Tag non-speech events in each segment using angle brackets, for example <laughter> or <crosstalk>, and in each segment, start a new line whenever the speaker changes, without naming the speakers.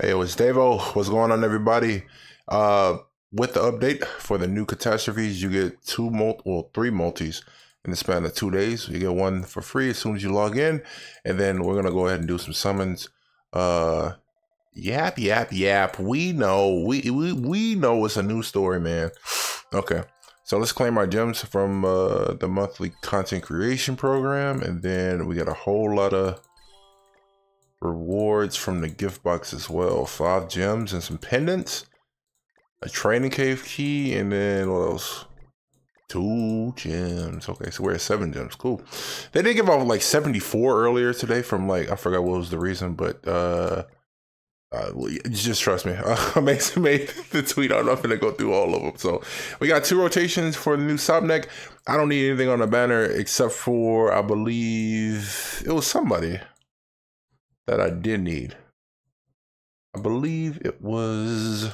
Hey, it was Davo. What's going on, everybody? Uh, with the update for the new catastrophes, you get two multi, well, three multis in the span of two days. You get one for free as soon as you log in, and then we're gonna go ahead and do some summons. Uh, yap, yap, yap. We know, we we we know it's a new story, man. Okay, so let's claim our gems from uh, the monthly content creation program, and then we got a whole lot of rewards from the gift box as well. Five gems and some pendants, a training cave key, and then what else? Two gems. Okay, so we're at seven gems. Cool. They did give off like 74 earlier today from like, I forgot what was the reason, but uh, uh just trust me. <laughs> Uh, Mason <laughs> made the tweet. I'm not gonna go through all of them. So we got two rotations for the new Sabnack. I don't need anything on the banner except for I believe it was somebody that I did need. I believe it was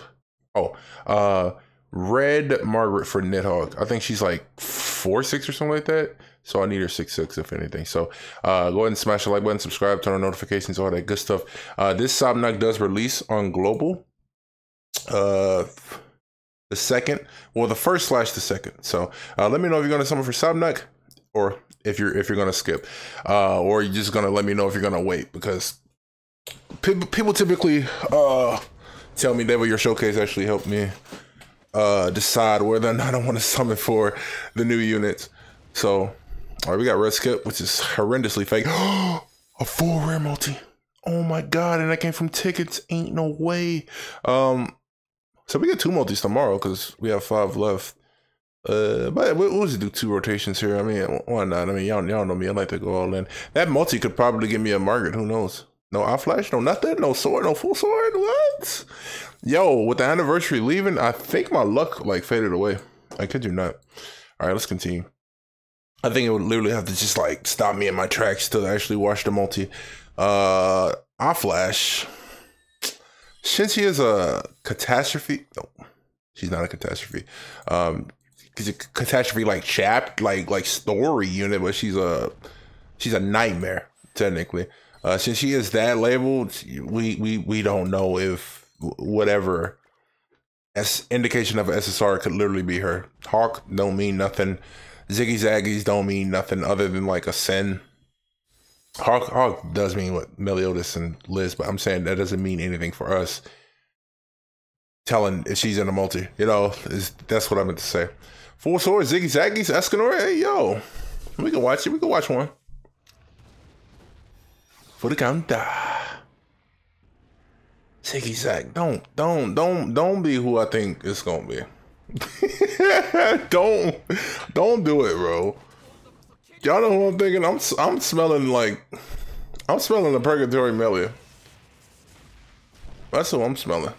oh uh red Margaret for Nidhogg. I think she's like four six or something like that. So I need her six six if anything. So uh, go ahead and smash the like button, subscribe, turn on notifications, all that good stuff. Uh, this Sabnack does release on global. Uh, the second, well, the first slash the second. So uh, let me know if you're gonna summon for Sabnack or if you're if you're gonna skip, uh, or you're just gonna let me know if you're gonna wait because people typically uh tell me that your showcase actually helped me uh decide whether or not I want to summon for the new units. So all right, we got red skip, which is horrendously fake. <gasps> a full rare multi. Oh my god, and that came from tickets. Ain't no way. Um so we get two multis tomorrow because we have five left. Uh, but we'll, we'll just do two rotations here. I mean, why not? I mean, y'all, y'all know me. I like to go all in. That multi could probably give me a Margaret. Who knows? No eye flash, no nothing, no sword, no full sword. What? Yo, with the anniversary leaving, I think my luck like faded away. I kid you not. All right, let's continue. I think it would literally have to just like stop me in my tracks to actually watch the multi. Uh, eye flash. Since she is a catastrophe, no, she's not a catastrophe. Um, because a catastrophe like chap, like like story unit, but she's a she's a nightmare technically. Uh, since she is that labeled, we we we don't know if whatever as indication of SSR could literally be her. Hawk don't mean nothing. Ziggy Zaggies don't mean nothing other than like a sin. Hawk Hawk does mean what Meliodas and Liz, but I'm saying that doesn't mean anything for us. Telling if she's in a multi, you know, is that's what I meant to say. Full sword, Ziggy Zaggies, Escanor, hey yo, we can watch it. We can watch one for the counter. Ziggy Zag, don't, don't, don't, don't be who I think it's gonna be. <laughs> don't, don't do it, bro. Y'all know who I'm thinking? I'm, I'm smelling like, I'm smelling the Purgatory Melia. That's what I'm smelling.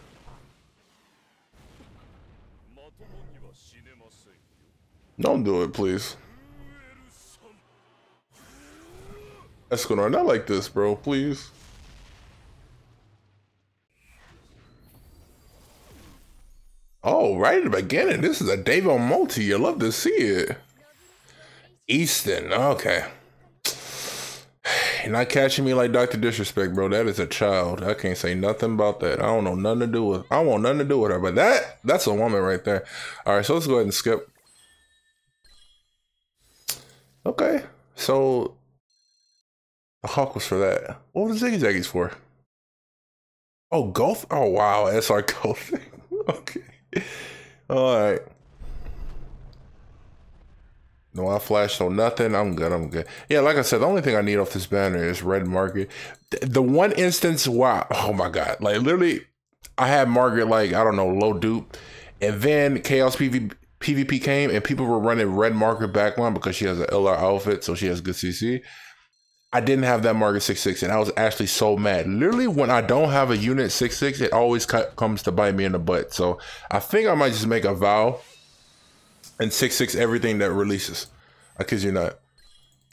Don't do it, please. Escanor, not like this, bro, please. Oh, right at the beginning, this is a Davo multi. You love to see it. Easton, okay. You're not catching me like Dr. Disrespect, bro. That is a child. I can't say nothing about that. I don't know nothing to do with I want nothing to do with her. But that that's a woman right there. Alright, so let's go ahead and skip. Okay. So the Hawk was for that. What was Ziggy Zaggies for? Oh, golf? Oh, wow. SR golf. <laughs> okay. All right. No I flash, no nothing. I'm good. I'm good. Yeah, like I said, the only thing I need off this banner is red Margaret. The one instance, why, oh my god, like literally, I had Margaret like I don't know low dupe, and then Chaos PV, PvP came and people were running red Margaret backline because she has an LR outfit, so she has good CC. I didn't have that Margaret 6-6 and I was actually so mad. Literally when I don't have a unit 6-6, it always comes to bite me in the butt. So I think I might just make a vow and 6-6 everything that releases. I kid you not.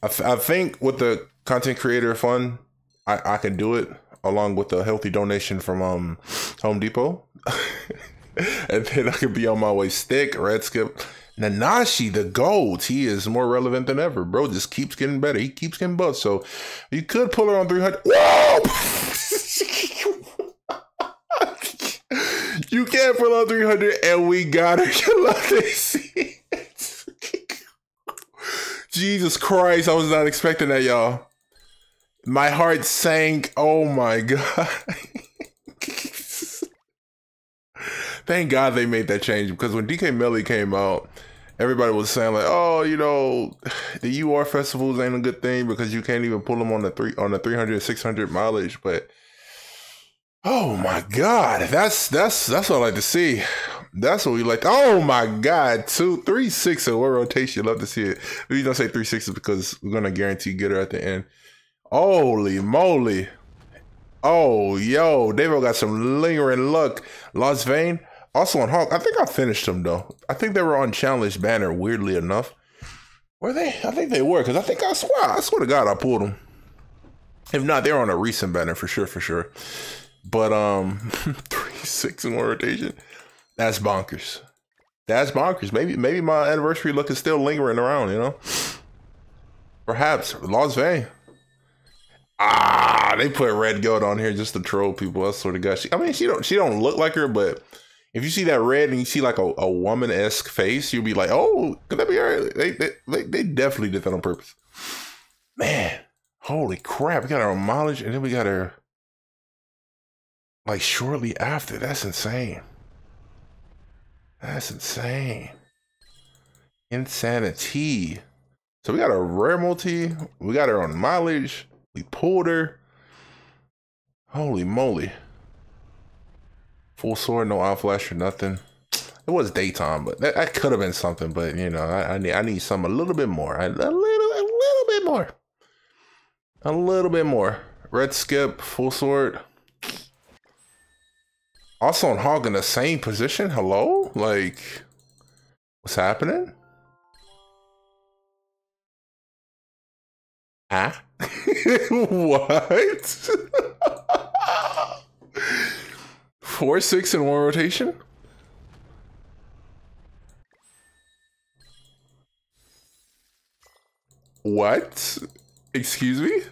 I, I think with the content creator fund, I, I can do it along with a healthy donation from um Home Depot. <laughs> and then I could be on my way stick, red skip, Nanashi, the GOAT, he is more relevant than ever. Bro just keeps getting better. He keeps getting buffed. So you could pull her on 300. Whoa! <laughs> you can't pull out 300 and we got her. <laughs> <laughs> Jesus Christ, I was not expecting that, y'all. My heart sank. Oh my God. Thank God they made that change because when DK Melly came out, everybody was saying like, "Oh, you know, the UR festivals ain't a good thing because you can't even pull them on the three on the 300 600 mileage." But oh my God, that's that's that's what I like to see. That's what we like. Oh my God, two, three, six, and what rotation? Love to see it. We don't say three sixes because we're gonna guarantee get her at the end. Holy moly! Oh yo, David got some lingering luck. Lost Vein. Also on Hawk, I think I finished them though. I think they were on challenge banner. Weirdly enough, were they? I think they were because I think I swear, I swear to God, I pulled them. If not, they're on a recent banner for sure, for sure. But um, <laughs> three six in one rotation. That's bonkers. That's bonkers. Maybe maybe my anniversary look is still lingering around. You know, perhaps Lost Vein. Ah, they put red gold on here just to troll people. I sort of got. She, I mean, she don't she don't look like her, but if you see that red and you see like a, a woman esque face, you'll be like, oh, could that be her? They, they, they, definitely did that on purpose. Man, holy crap. We got our mileage and then we got her like shortly after. That's insane. That's insane. Insanity. So we got a rare multi. We got her on mileage. We pulled her. Holy moly. Full sword, no eye flash or nothing. It was daytime, but that, that could have been something. But you know, I, I need I need some a little bit more. A, a little a little bit more. A little bit more. Red skip, full sword. Also on Hawk in the same position. Hello? Like what's happening? Huh? Ah? <laughs> what? <laughs> Four, six, and one rotation? What? Excuse me?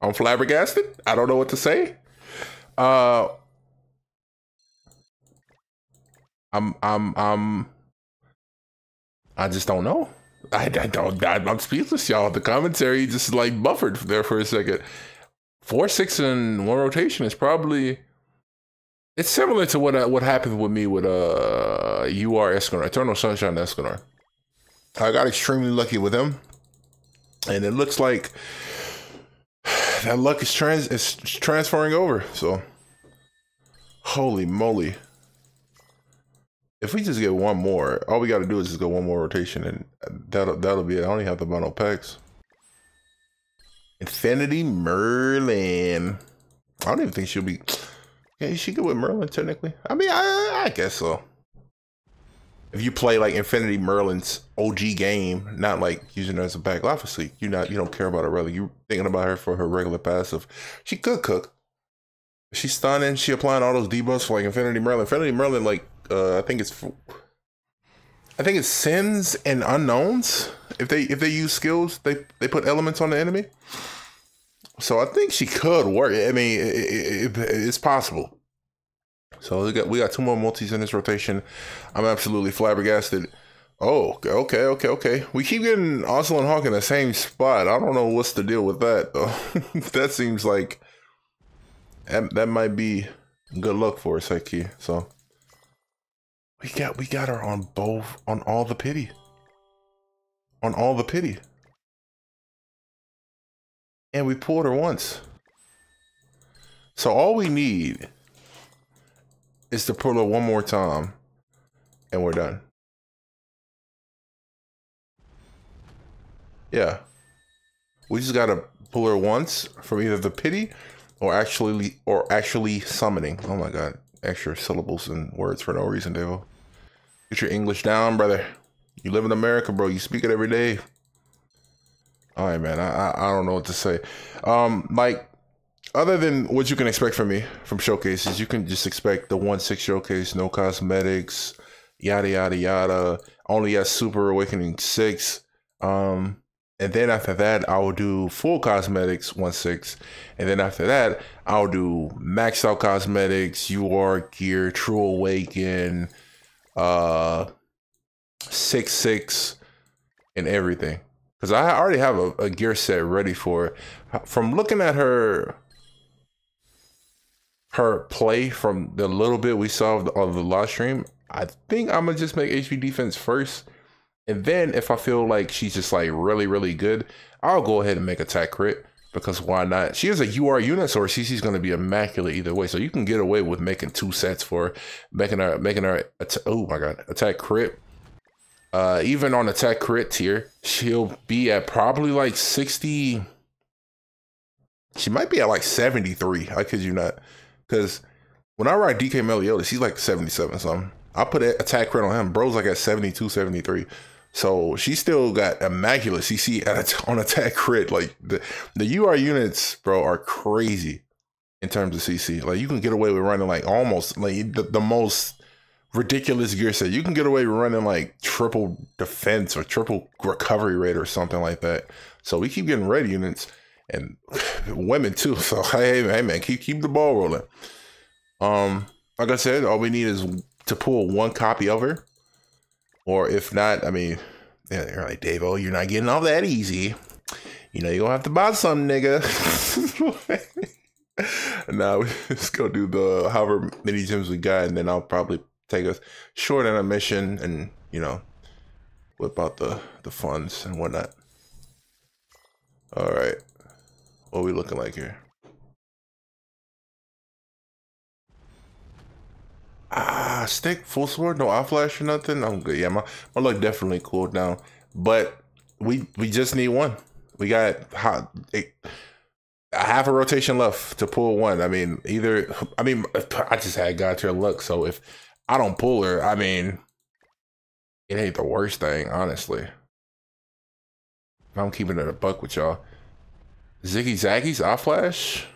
I'm flabbergasted. I don't know what to say. Uh I'm I'm I'm I just don't know. I, I don't I, I'm speechless, y'all. The commentary just like buffered there for a second four six and one rotation is probably it's similar to what uh, what happened with me with uh UR Escanor, Eternal Sunshine Escanor. I got extremely lucky with him, and it looks like <sighs> that luck is trans is transferring over. So, holy moly! If we just get one more, all we got to do is just go one more rotation, and that'll that'll be it. I don't even have to buy no packs. Infinity Merlin. I don't even think she'll be. Yeah, she good with Merlin technically. I mean, I, I guess so. If you play like Infinity Merlin's OG game, not like using her as a back, obviously you not you don't care about her really. You thinking about her for her regular passive. She could cook. She's stunning. She applying all those debuffs for like Infinity Merlin. Infinity Merlin, like uh, I think it's, I think it's sins and unknowns. If they if they use skills, they they put elements on the enemy. So I think she could work. I mean, it, it, it's possible. So we got we got two more multis in this rotation. I'm absolutely flabbergasted. Oh, okay, okay, okay. We keep getting Oslo and Hawk in the same spot. I don't know what's the deal with that though. <laughs> that seems like that, that might be good luck for us, Seki. So we got we got her on both on all the pity. On all the pity. And we pulled her once. So all we need is to pull her one more time and we're done. Yeah. We just gotta pull her once from either the pity or actually or actually summoning. Oh my god. Extra syllables and words for no reason, Davo. Get your English down, brother. You live in America, bro. You speak it every day. All right, man. I, I, I don't know what to say. Um, like other than what you can expect from me from showcases, you can just expect the one six showcase, no cosmetics, yada yada yada. Only at Super Awakening six. Um, And then after that, I will do full cosmetics, one six. And then after that, I'll do max out cosmetics, UR gear, True Awaken, uh, six six, and everything. Because I already have a, a gear set ready for. It. From looking at her her play from the little bit we saw of the, of the live stream, I think I'm gonna just make HP defense first, and then if I feel like she's just like really really good, I'll go ahead and make attack crit because why not? She is a UR unit, so her CC's gonna be immaculate either way. So you can get away with making two sets for making her making her oh my god attack crit. Uh, even on attack crit tier, she'll be at probably like 60. She might be at like 73. I kid you not. Because when I ride DK Meliodas, he's like 77 something. I put attack crit on him. Bro's like at 72, 73. So she still got immaculate CC at on attack crit. Like the the UR units, bro, are crazy in terms of CC. Like you can get away with running like almost like the, the most ridiculous gear set. You can get away with running like triple defense or triple recovery rate or something like that. So we keep getting red units and <sighs> women too. So <laughs> hey, hey man, keep keep the ball rolling. Um, like I said, all we need is to pull one copy of her, or if not, I mean, you're like Dave. Oh, you're not getting all that easy. You know, you're gonna have to buy some, nigga. <laughs> now <laughs> let's go do the however many gems we got, and then I'll probably take a short intermission and you know whip out the the funds and whatnot. All right. What are we looking like here? Ah, stick, full sword, no eye flash or nothing. I'm good. Yeah, my, my luck definitely cooled down. But we we just need one. We got hot, a, a half a rotation left to pull one. I mean, either I mean I just had God tier luck, so if I don't pull her, I mean it ain't the worst thing, honestly. I'm keeping it a buck with y'all. Ziggy Zaggy's Eye Flash.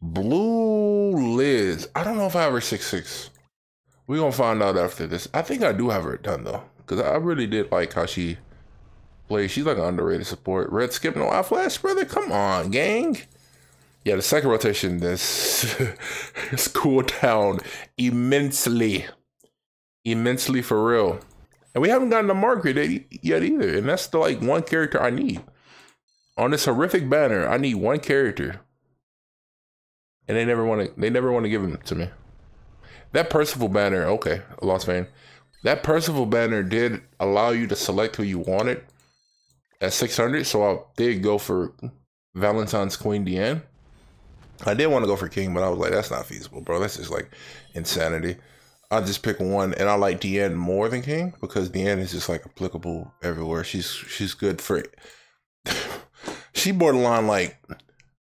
Blue Liz. I don't know if I have her 6'6. We're going to find out after this. I think I do have her done, though. Because I really did like how she plays. She's like an underrated support. Red Skip, no Eye Flash, brother. Come on, gang. Yeah, the second rotation, this <laughs> is cooled down immensely. Immensely for real. And we haven't gotten a Margaret yet either. And that's the like one character I need on this horrific banner, I need one character. And they never want to they never want to give them to me. That Percival banner, okay, a lost vein. That Percival banner did allow you to select who you wanted at 600, so I did go for Valentine's Queen Diane. I did want to go for King, but I was like, that's not feasible, bro. That's just like insanity. I just pick one, and I like Diane more than King because Diane is just like applicable everywhere. She's she's good for <laughs> she borderline like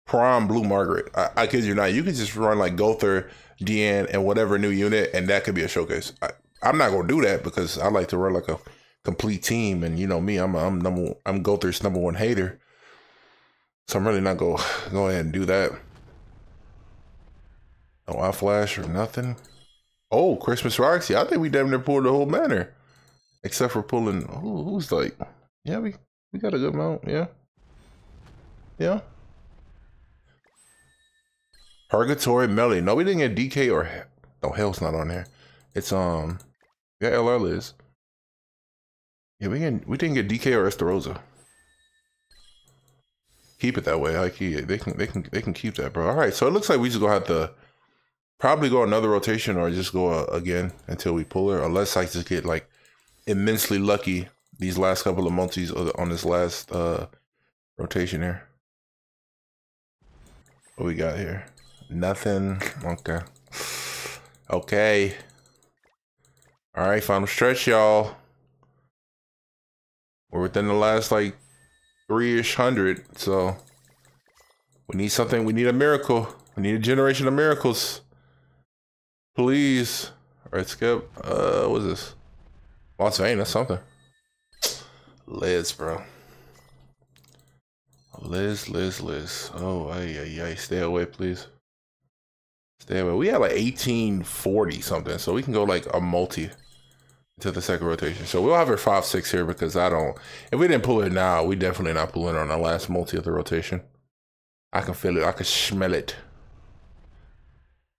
prime blue Margaret. I, kid you not. You could just run like Gowther, Diane, and whatever new unit, and that could be a showcase. I, I'm not gonna do that because I like to run like a complete team, and you know me, I'm I'm number I'm Gowther's number one hater. So I'm really not gonna <sighs> go ahead and do that. No eye flash or nothing. Oh, Christmas Roxy. I think we damn near pulled the whole banner. Except for pulling who, who's like, yeah, we we got a good amount, yeah. Yeah. Purgatory Melody. No, we didn't get DK or oh hell's not on there. It's um yeah, LL is. Yeah, we can we didn't get DK or Estarossa. Keep it that way. I keep they can they can they can keep that, bro. All right, so it looks like we just gonna have to probably go another rotation or just go uh, again until we pull her, unless I just get like immensely lucky these last couple of multis on this last uh rotation here. What we got here? Nothing. Okay. Okay. All right, final stretch, y'all. We're within the last like three-ish hundred, so we need something. We need a miracle. We need a generation of miracles. Please. All right, skip. Uh, what's this? Las Vegas, something. Liz, bro. Liz, Liz, Liz. Oh, ay, ay. Stay away, please. Stay away. We have like 1840 something, so we can go like a multi. to the second rotation. So we'll have her five six here because I don't. If we didn't pull it now, we definitely not pulling on our last multi of the rotation. I can feel it. I can smell it.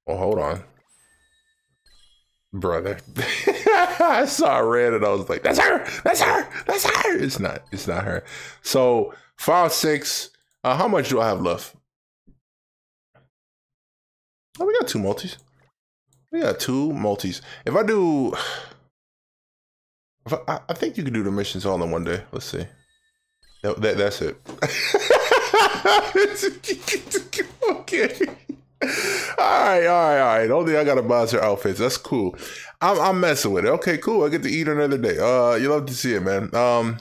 Oh, hold on, brother. <laughs> I saw red and I was like, "That's her! That's her! That's her!" It's not. It's not her. So five six. Uh, how much do I have left? Oh, we got two multis. We got two multis. If I do, <sighs> if I, I think you can do the missions all in one day. Let's see. That, that that's it. <laughs> okay. All right, all right, all right. Only I gotta buy her outfits. That's cool. I'm, I'm messing with it. Okay, cool. I get to eat another day. Uh, you love to see it, man. Um,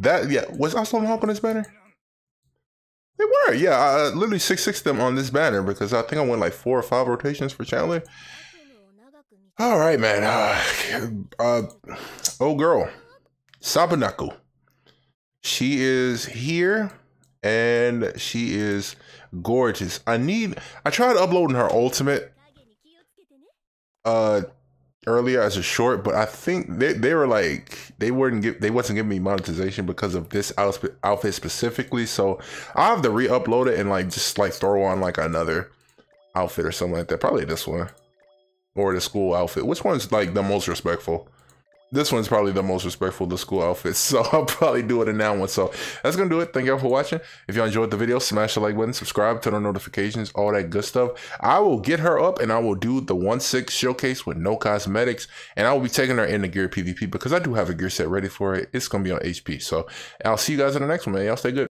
that yeah. Was still Hawk on this banner? They were, yeah. I literally six six them on this banner because I think I went like four or five rotations for Chandler. All right, man. Uh, <sighs> uh oh girl, Sabanako. She is here and she is gorgeous. I need. I tried uploading her ultimate uh earlier as a short, but I think they, they were like they weren't give they wasn't giving me monetization because of this outfit outfit specifically. So I have to re-upload it and like just like throw on like another outfit or something like that. Probably this one or the school outfit. Which one's like the most respectful? This one's probably the most respectful to school outfits, <laughs> so I'll probably do it in that one. So that's gonna do it. Thank y'all for watching. If y'all enjoyed the video, smash the like button, subscribe, turn on notifications, all that good stuff. I will get her up and I will do the 1-6 showcase with no cosmetics, and I will be taking her into gear PvP because I do have a gear set ready for it. It's gonna be on HP. So I'll see you guys in the next one, man. Y'all stay good.